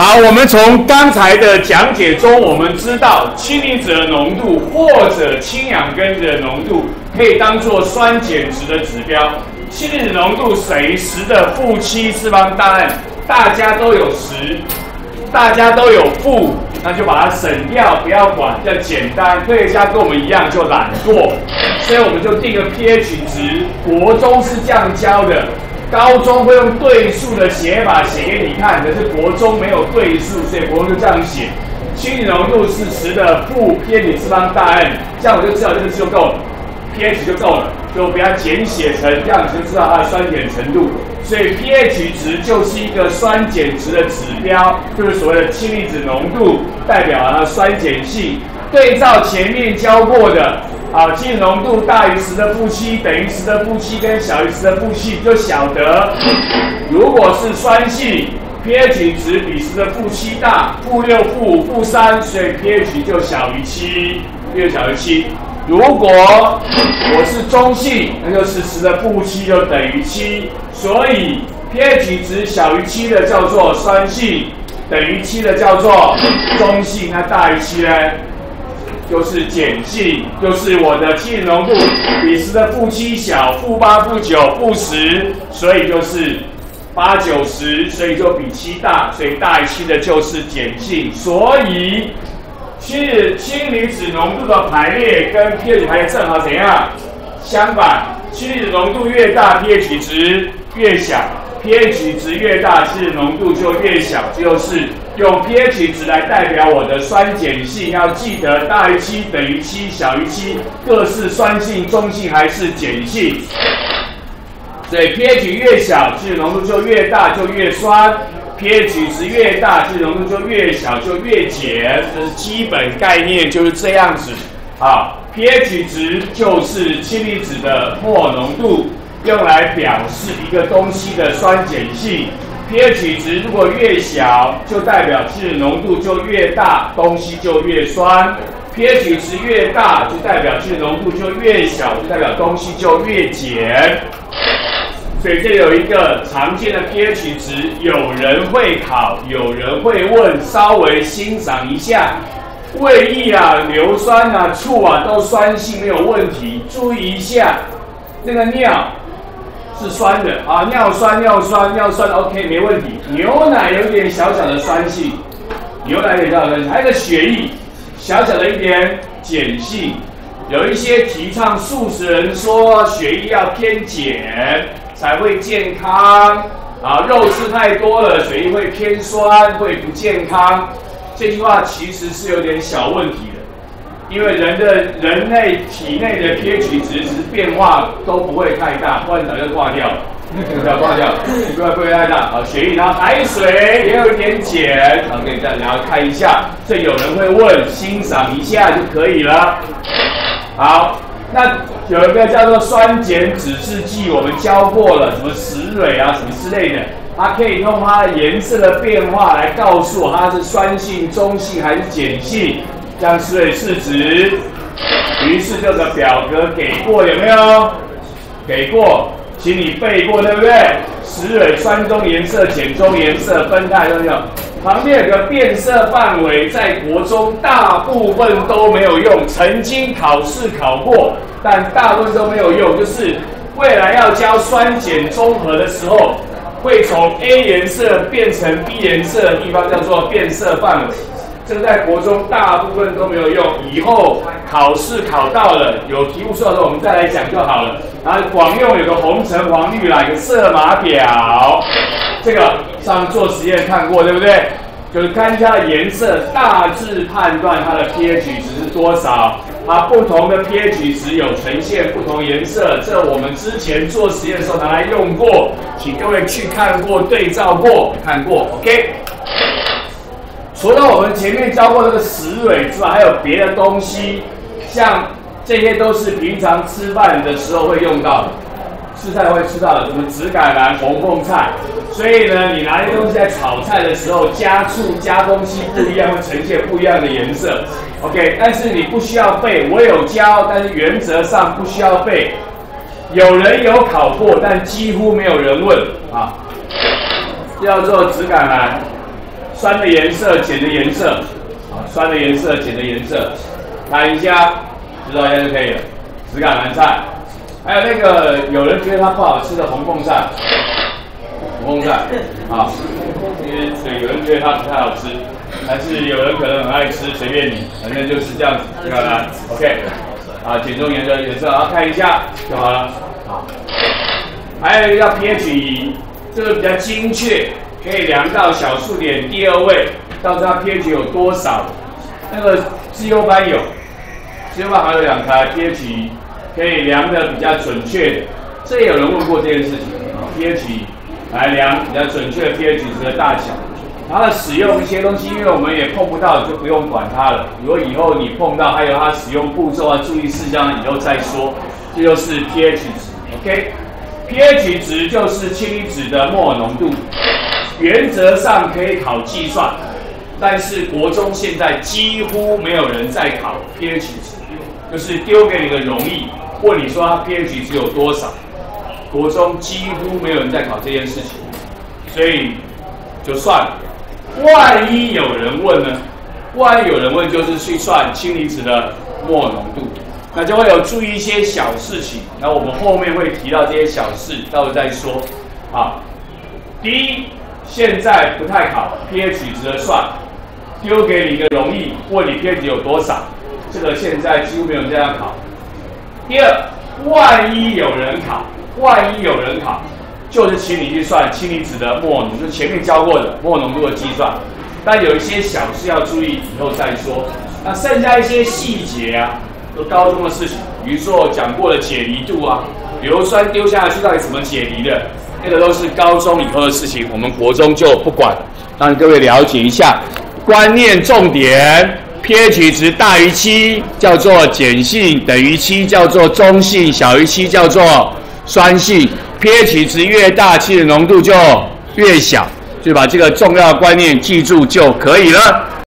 好，我们从刚才的讲解中，我们知道氢离子的浓度或者氢氧根的浓度可以当做酸碱值的指标。氢离子浓度等于十的负七次方大 N，大家都有十，大家都有负，那就把它省掉，不要管，要简单。科学家跟我们一样就懒惰，所以我们就定个 pH 值。国中是这样教的。高中会用对数的写法写给你看，可是国中没有对数，所以国中就这样写。氢浓度是十的负 pH 次方大 N，这样我就知道这个就够了，pH 就够了，就不要简写成这样，你就知道它的酸碱程度。所以 pH 值就是一个酸碱值的指标，就是所谓的氢离子浓度，代表它的酸碱性。对照前面教过的。好，净浓度大于十的负七，等于十的负七，跟小于十的负七，就晓得，如果是酸性，pH 值比十的负七大，负六、负五、负三，所以 pH 就小于七，越小于七。如果我是中性，那就是十的负七就等于七，所以 pH 值小于七的叫做酸性，等于七的叫做中性，那大于七呢？就是碱性，就是我的氢浓度比十的负七小，负八、负九、负十，所以就是八九十，所以就比七大，所以大于七的就是碱性。所以氢氢离子浓度的排列跟 pH 排列正好怎样？相反，氢离子浓度越大，pH 值越小；pH 值越大，氢离子浓度就越小，就是。用 pH 值来代表我的酸碱性，要记得大于七等于七，小于七各是酸性、中性还是碱性。所以 pH 越小，质浓度就越大，就越酸；pH 值越大，质浓度就越小，就越碱。这是基本概念，就是这样子。啊，pH 值就是氢离子的末浓度，用来表示一个东西的酸碱性。pH 值如果越小，就代表质浓度就越大，东西就越酸；pH 值越大，就代表质浓度就越小，就代表东西就越碱。所以这有一个常见的 pH 值，有人会考，有人会问，稍微欣赏一下。胃液啊、硫酸啊、醋啊都酸性没有问题，注意一下那个尿。是酸的啊，尿酸、尿酸、尿酸，OK，没问题。牛奶有一点小小的酸性，牛奶有点小小的酸性，还有个血液，小小的一点碱性。有一些提倡素食人说血液要偏碱才会健康啊，肉吃太多了，血液会偏酸，会不健康。这句话其实是有点小问题。因为人的人类体内的 pH 值值变化都不会太大，不然早就挂掉了。不要挂掉，不要不会太大。好，血液然后海水也有一点碱，好，可以再然后看一下。这有人会问，欣赏一下就可以了。好，那有一个叫做酸碱指示剂，我们教过了，什么石蕊啊，什么之类的，它可以用它的颜色的变化来告诉我它是酸性、中性还是碱性。将石蕊试值，于是这个表格给过有没有？给过，请你背过对不对？石蕊酸中颜色、碱中颜色、分态都有。旁边有个变色范围，在国中大部分都没有用，曾经考试考过，但大部分都没有用。就是未来要教酸碱中和的时候，会从 A 颜色变成 B 颜色的地方叫做变色范围。这在国中大部分都没有用，以后考试考到了有题目出的时候，我们再来讲就好了。然后广用有个红橙黄绿蓝，一个色码表，这个上做实验看过对不对？就是看它的颜色，大致判断它的 pH 值是多少。它不同的 pH 值有呈现不同颜色，这我们之前做实验的时候拿来用过，请各位去看过对照过，看过 OK。除了我们前面教过这个石蕊之外，还有别的东西，像这些都是平常吃饭的时候会用到的，吃菜会吃到的，什么紫甘蓝、红凤菜。所以呢，你拿些东西在炒菜的时候加醋、加东西不一样，会呈现不一样的颜色。OK，但是你不需要背，我有教，但是原则上不需要背。有人有考过，但几乎没有人问啊。叫做紫甘蓝。酸的颜色、碱的颜色，啊，酸的颜色、碱的颜色，看一下，知道一下就可以了。石橄榄菜，还有那个有人觉得它不好吃的红凤菜，红凤菜，啊，因为对，有人觉得它不太好吃，还是有人可能很爱吃，随便你，反正就是这样子，石橄榄，OK，啊，碱中颜的颜色，啊，看一下就好了，好。还有一个 pH 仪，这个比较精确，可以量到小数点第二位，到知道 pH 有多少。那个自由班有，自由班还有两台 pH，可以量的比较准确。这也有人问过这件事情，pH 来量比较准确的 pH 值的大小。它的使用一些东西，因为我们也碰不到，就不用管它了。如果以后你碰到，还有它使用步骤啊、注意事项，以后再说。这就是 pH 值，OK。pH 值就是氢离子的摩尔浓度，原则上可以考计算，但是国中现在几乎没有人在考 pH 值，就是丢给你个容易，问你说它 pH 值有多少，国中几乎没有人在考这件事情，所以就算了。万一有人问呢？万一有人问，就是去算氢离子的摩尔浓度。那就会有注意一些小事情，那我们后面会提到这些小事，到时候再说。好，第一，现在不太考 pH 值的算，丢给你一个容易，问你 pH 有多少，这个现在几乎没有人这样考。第二，万一有人考，万一有人考，就是请你去算氢离子的摩浓，就前面教过的摩浓度的计算，但有一些小事要注意，以后再说。那剩下一些细节啊。都高中的事情，比如说我讲过的解离度啊，硫酸丢下去到底怎么解离的，这个都是高中以后的事情，我们国中就不管了，让各位了解一下观念重点，pH 值大于七叫做碱性，等于七叫做中性，小于七叫做酸性，pH 值越大，气的浓度就越小，就把这个重要观念记住就可以了。